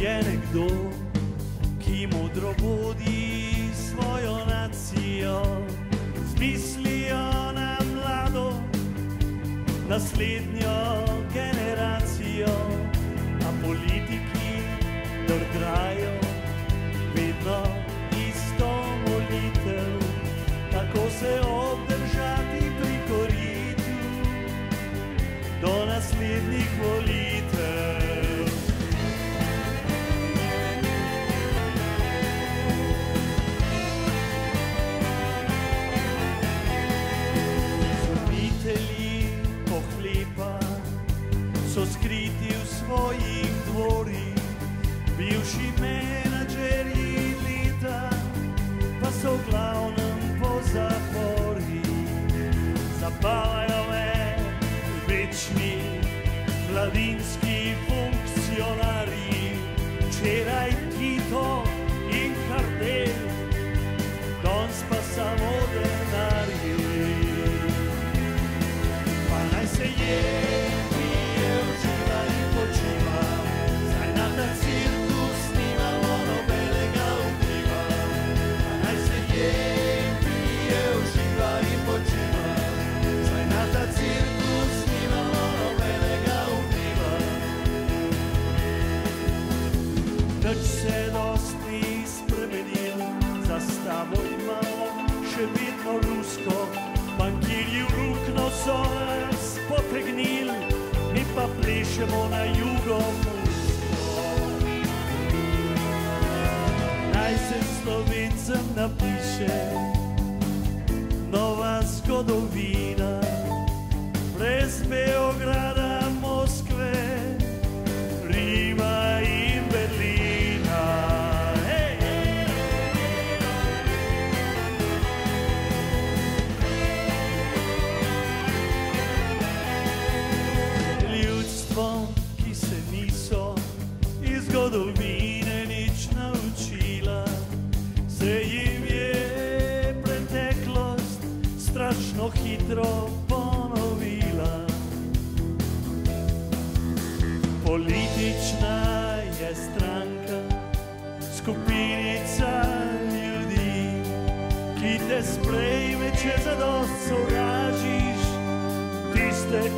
je nekdo, ki modro vodi svojo nacijo, z mislijo na mlado, naslednjo generacijo, a politiki drdrajo vedno isto molitev, kako se obdržati pri koritu do naslednjih volitev. So skriti v svojih dvorih, bivši menedžerji leta pa so v glavnem po zaporih. Zabavajo me večni mladinski funkcionarji, včeraj Nič se dosti spremenil, zastavo imamo še vedno rusko, bankirji v rukno so nas potegnili, mi pa plešemo na jugo Naj se slovencem napiše nova zgodovina, hitro ponovila. Politična je stranka, skupinica ljudi, ki te sprejme, če zadost sovražiš, tiste